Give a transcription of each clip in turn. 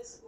this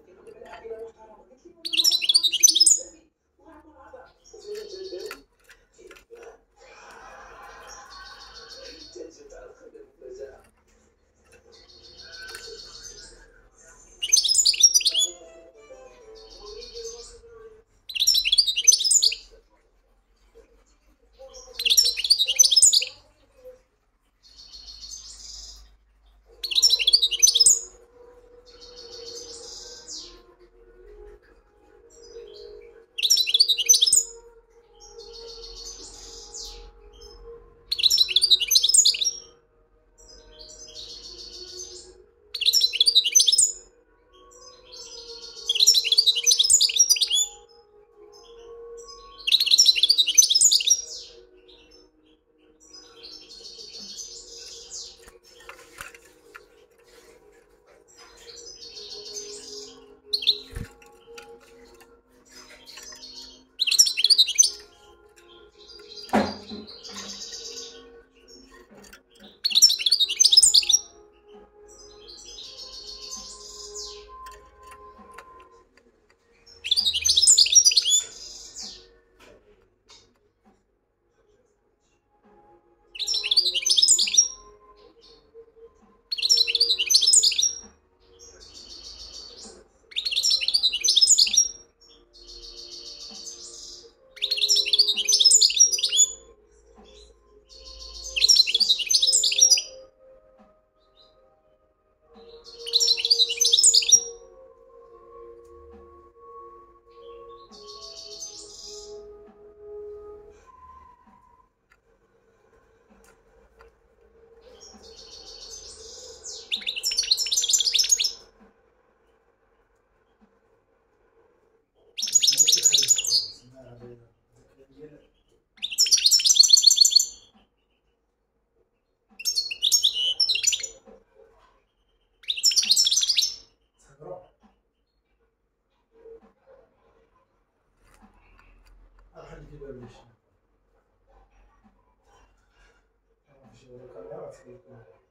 своего канала, цвету.